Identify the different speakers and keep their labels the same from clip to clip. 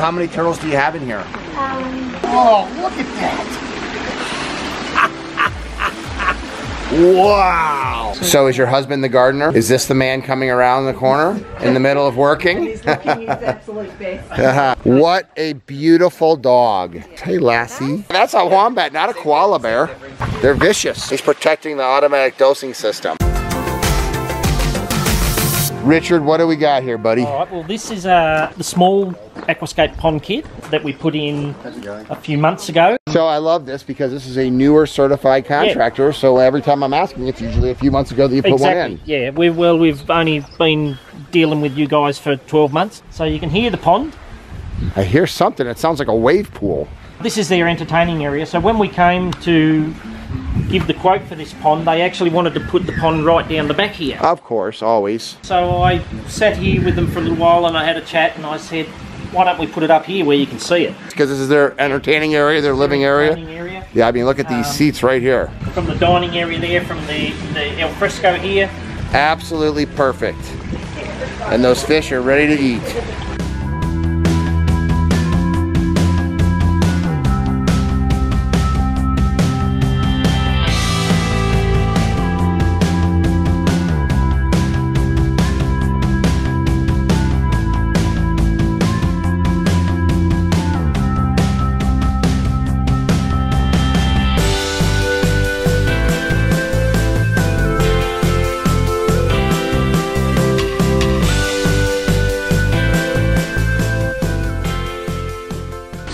Speaker 1: How many turtles do you have in here?
Speaker 2: Oh, look at that.
Speaker 1: Wow. So is your husband the gardener? Is this the man coming around the corner in the middle of working?
Speaker 3: He's looking his absolute best. Uh-huh.
Speaker 1: what a beautiful dog. Hey, Lassie. That's a wombat, not a koala bear. They're vicious. He's protecting the automatic dosing system. Richard, what do we got here, buddy?
Speaker 4: All right, well, this is uh, the small Aquascape pond kit that we put in a few months ago.
Speaker 1: So I love this because this is a newer certified contractor. So every time I'm asking, it's usually a few months ago that you put
Speaker 4: exactly.
Speaker 1: one in.
Speaker 4: Yeah, we well, we've only been dealing with you guys for 12 months, so you can hear the pond.
Speaker 1: I hear something. It sounds like a wave pool.
Speaker 4: This is their entertaining area. So when we came to give the quote for this pond, they actually wanted to put the pond right down the back here.
Speaker 1: Of course, always.
Speaker 4: So I sat here with them for a little while and I had a chat and I said, why don't we put it up here where you can see it?
Speaker 1: Because this is their entertaining area, their living area.
Speaker 4: Area.
Speaker 1: Yeah, I mean, look at these
Speaker 4: Um,
Speaker 1: seats right here.
Speaker 4: From the dining area there, from the, the al fresco here.
Speaker 1: Absolutely perfect. And those fish are ready to eat.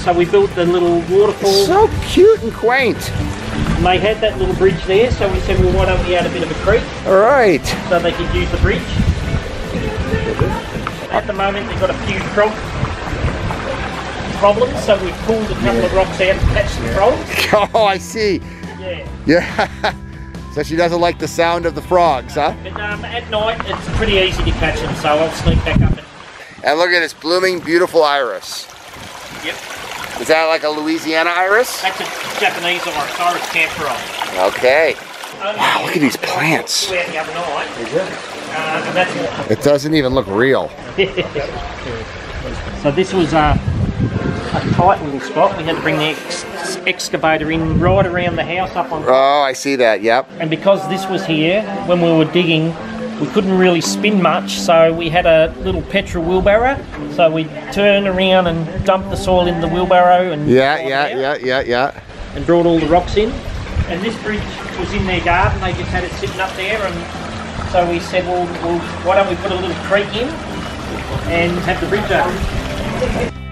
Speaker 4: So we built the little waterfall.
Speaker 1: So cute and quaint.
Speaker 4: And they had that little bridge there, so we said, well, why don't we add a bit of a creek
Speaker 1: All right.
Speaker 4: so they could use the bridge. At the moment, they've got a few frog problems, so we've pulled a couple of rocks out to catch the frogs.
Speaker 1: Oh, I see.
Speaker 4: Yeah.
Speaker 1: Yeah. so she doesn't like the sound of the frogs, huh?
Speaker 4: But um, at night, it's pretty easy to catch them, so I'll sneak back up and.
Speaker 1: And look at this blooming, beautiful iris.
Speaker 4: Yep.
Speaker 1: Is that like a Louisiana iris?
Speaker 4: That's a Japanese iris, Iris kaempferi
Speaker 1: Okay. Wow, look at these plants.
Speaker 4: Out the other night. Uh, and
Speaker 1: It doesn't even look real.
Speaker 4: So this was uh, a tight little spot. We had to bring the ex- excavator in right around the house up on.
Speaker 1: Oh, I see that. Yep.
Speaker 4: And because this was here, when we were digging, we couldn't really spin much, so we had a little petrol wheelbarrow. So we turn around and dump the soil in the wheelbarrow and
Speaker 1: Yeah, yeah, yeah, yeah, yeah.
Speaker 4: and brought all the rocks in. And this bridge was in their garden. They just had it sitting up there, and so we said, well, well why don't we put a little creek in and have the bridge over?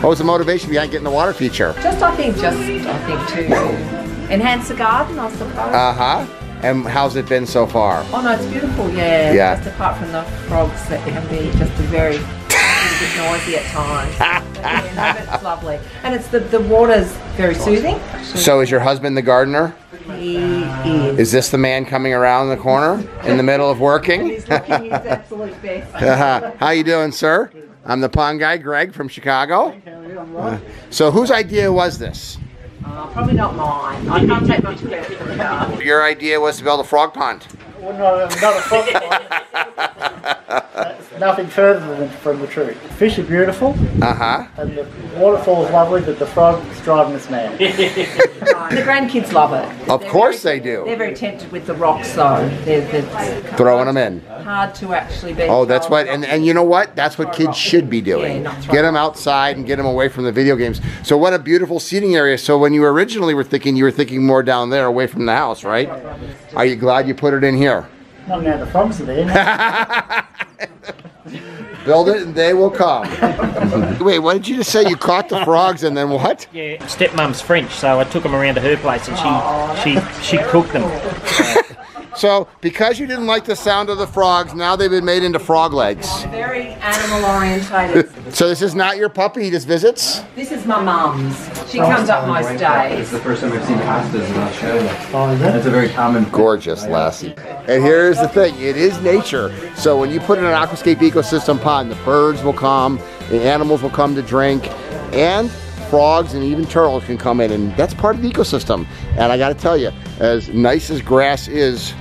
Speaker 1: What was the motivation behind getting the water feature?
Speaker 3: Just, I think, just, I think to enhance the garden, I suppose.
Speaker 1: Uh huh. And how's it been so far?
Speaker 3: oh no, it's beautiful, yeah.
Speaker 1: Yeah.
Speaker 3: Just apart from the frogs that can be just a very, bit noisy at times. But, yeah, no, it's lovely. And it's the, the water's very soothing.
Speaker 1: So is your husband the gardener?
Speaker 3: He is.
Speaker 1: Is this the man coming around the corner in the middle of working?
Speaker 3: He's looking his absolute best.
Speaker 1: Uh-huh. How you doing, sir? I'm the pond guy, Greg from Chicago. Uh, so whose idea was this?
Speaker 3: Uh, probably not mine. I can't take much credit for the garden.
Speaker 1: Your idea was to build a frog pond.
Speaker 5: Well, no, not a frog pond. That's nothing further than from the truth. Fish are beautiful,
Speaker 1: Uh-huh.
Speaker 5: and the waterfall is lovely, but the frog's driving us mad.
Speaker 3: The grandkids love it.
Speaker 1: Of
Speaker 3: They're
Speaker 1: course
Speaker 3: very-
Speaker 1: they do.
Speaker 3: They're very tempted with the rocks though. They're, they're
Speaker 1: Throwing them in.
Speaker 3: hard to actually be.
Speaker 1: Oh, that's what, and, and you know what? That's what kids should be doing.
Speaker 3: Yeah, not
Speaker 1: Get them outside and get them away from the video games. So what a beautiful seating area. So when you originally were thinking, you were thinking more down there away from the house, right? Are you glad you put it in here?
Speaker 5: Not now the frogs are there.
Speaker 1: Build it and they will come. Wait, what did you just say? You caught the frogs and then what?
Speaker 4: Yeah, stepmom's French, so I took them around to her place and she she she cooked them.
Speaker 1: So because you didn't like the sound of the frogs, now they've been made into frog legs.
Speaker 3: Very animal orientated.
Speaker 1: So this is not your puppy, he just visits?
Speaker 3: this is my mum's. She comes up most days.
Speaker 6: It's
Speaker 3: days.
Speaker 6: the first time I've seen pastas in Australia. That's oh, a very common.
Speaker 1: Gorgeous, Lassie. And here's the thing, it is nature. So when you put in an aquascape ecosystem pond, the birds will come, the animals will come to drink, and frogs and even turtles can come in, and that's part of the ecosystem. And I gotta tell you, as nice as grass is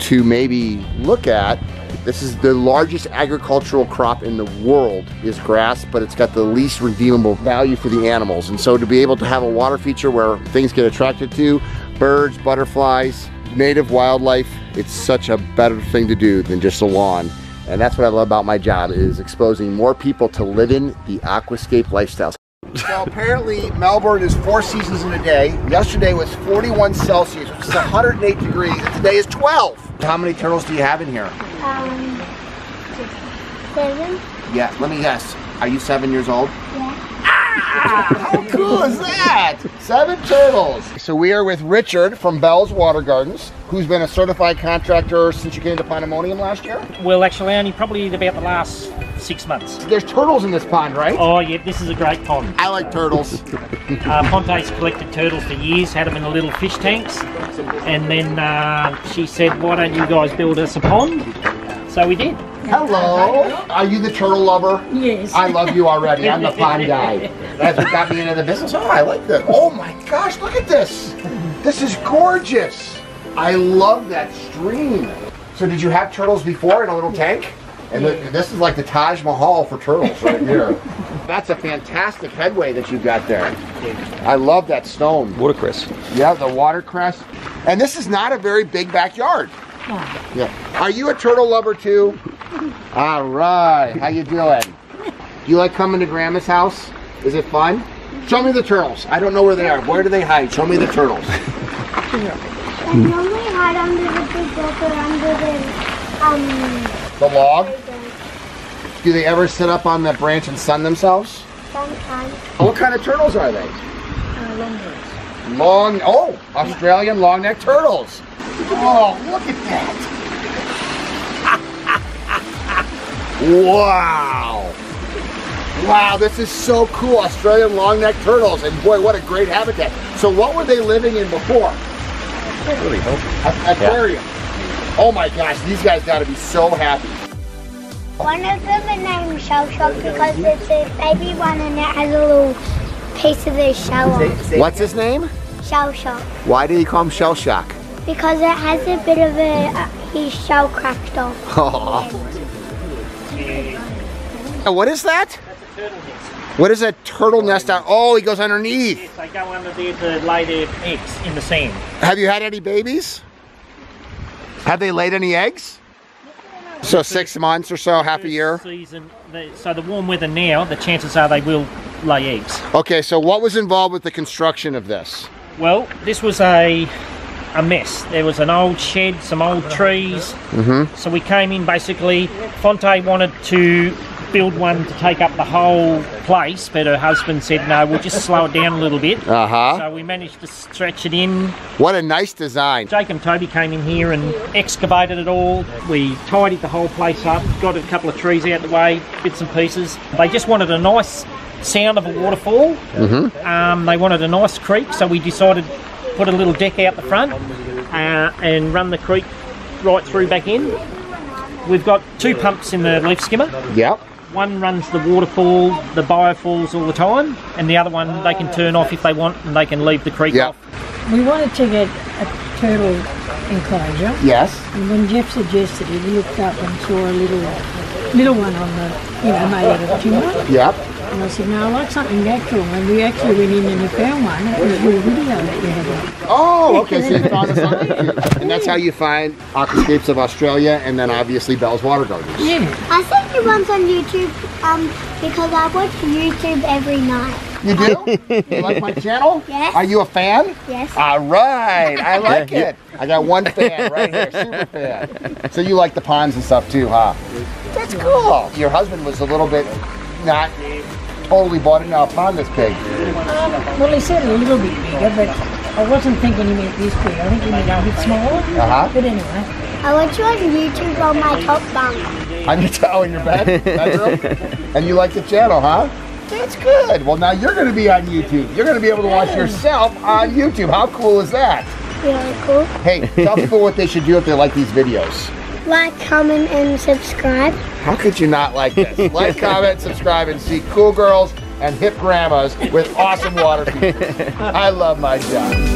Speaker 1: to maybe look at, this is the largest agricultural crop in the world is grass, but it's got the least redeemable value for the animals. And so to be able to have a water feature where things get attracted to, birds, butterflies, native wildlife, it's such a better thing to do than just a lawn. And that's what I love about my job is exposing more people to living the aquascape lifestyle. So apparently Melbourne is four seasons in a day. Yesterday was 41 Celsius, which is 108 degrees, and today is 12. How many turtles do you have in here?
Speaker 7: Um, seven.
Speaker 1: Yeah, let me guess. Are you seven years old?
Speaker 7: Yeah.
Speaker 1: Ah, How cool is that? Seven turtles. So we are with Richard from Bell's Water Gardens, who's been a certified contractor since you came to Pondemonium last year.
Speaker 4: Well, actually, only probably about the last six months.
Speaker 1: There's turtles in this pond, right?
Speaker 4: Oh, yeah, this is a great pond.
Speaker 1: I like turtles.
Speaker 4: Uh, Ponte's collected turtles for years, had them in the little fish tanks, and then uh, she said, "Why don't you guys build us a pond?" So we did.
Speaker 1: Hello. Are you the turtle lover?
Speaker 8: Yes.
Speaker 1: I love you already. I'm the pond guy. That's what got me into the business. Oh, I like that. Oh my gosh, look at this. This is gorgeous. I love that stream. So did you have turtles before in a little tank? And th- this is like the Taj Mahal for turtles right here. That's a fantastic headway that you've got there. I love that stone.
Speaker 6: Watercress.
Speaker 1: Yeah, the watercress. And this is not a very big backyard. Yeah. Are you a turtle lover too? All right. How you doing? Do you like coming to Grandma's house? Is it fun? Show me the turtles. I don't know where they are. Where do they hide? Show me the turtles.
Speaker 7: I normally hide under the big rock or under the um
Speaker 1: The log. Do they ever sit up on the branch and sun themselves?
Speaker 7: sometimes.
Speaker 1: What kind of turtles are they? Long. Long. oh, Australian long-necked turtles. Oh, look at that. wow. Wow, this is so cool. Australian long-necked turtles. And boy, what a great habitat. So what were they living in before?
Speaker 6: Really hope.
Speaker 1: A- aquarium. Oh my gosh, these guys got to be so happy.
Speaker 7: One of them is named Shell Shock because it's a baby one and it has a little piece of the shell on.
Speaker 1: What's his name?
Speaker 7: Shell Shock.
Speaker 1: Why did he call him Shell Shock?
Speaker 7: Because it has a bit of a, uh, his shell cracked off.
Speaker 1: Oh. What is that? What is a turtle nest out? Oh, he goes underneath.
Speaker 4: Yes, they go under there to lay their eggs in the sand.
Speaker 1: Have you had any babies? Have they laid any eggs? So six months or so, half a year.
Speaker 4: Season. So the warm weather now, the chances are they will lay eggs.
Speaker 1: Okay, so what was involved with the construction of this?
Speaker 4: Well, this was a a mess. There was an old shed, some old trees.
Speaker 1: Mm-hmm.
Speaker 4: So we came in basically. Fonte wanted to build one to take up the whole place, but her husband said no, we'll just slow it down a little bit.
Speaker 1: Uh huh.
Speaker 4: So we managed to stretch it in.
Speaker 1: What a nice design.
Speaker 4: Jake and Toby came in here and excavated it all. We tidied the whole place up, got a couple of trees out the way, bits and pieces. They just wanted a nice sound of a waterfall.
Speaker 1: Mm-hmm.
Speaker 4: Um, they wanted a nice creek, so we decided to put a little deck out the front uh, and run the creek right through back in. We've got two pumps in the leaf skimmer.
Speaker 1: Yep.
Speaker 4: One runs the waterfall, the biofalls all the time, and the other one they can turn off if they want and they can leave the creek
Speaker 1: Yep.
Speaker 4: off.
Speaker 8: We wanted to get a turtle enclosure,
Speaker 1: Yes.
Speaker 8: and when Jeff suggested it, he looked up and saw a little, little one on the, you know, made out of timber.
Speaker 1: Yep.
Speaker 8: And I said, no, I like something natural. And we actually went in and we found one. It was your video that you had.
Speaker 1: Oh, okay. So you found us on And that's how you find Aquascapes of Australia and then obviously Bell's Water Gardens.
Speaker 8: Yeah.
Speaker 7: I think you once on YouTube um because I watch YouTube every night.
Speaker 1: You do? you like my channel?
Speaker 7: Yes.
Speaker 1: Are you a fan?
Speaker 7: Yes.
Speaker 1: All right, I like it. I got one fan right here, super fan. So you like the ponds and stuff too, huh? That's cool. Your husband was a little bit not totally bought into a pond this big.
Speaker 8: Um, well, they said a little bit bigger, but I wasn't thinking he meant this big. I think he meant a bit smaller.
Speaker 1: Uh-huh.
Speaker 8: But anyway,
Speaker 7: I want you on YouTube on my top bunk.
Speaker 1: On your towel in your bed, bedroom? and you like the channel, huh? That's good. Well, now you're going to be on YouTube. You're going to be able to watch yourself on YouTube. How cool is that?
Speaker 7: Really cool.
Speaker 1: Hey, tell people what they should do if they like these videos.
Speaker 7: Like, comment, and subscribe.
Speaker 1: How could you not like this? Like, comment, subscribe, and see cool girls and hip grandmas with awesome water features. I love my job.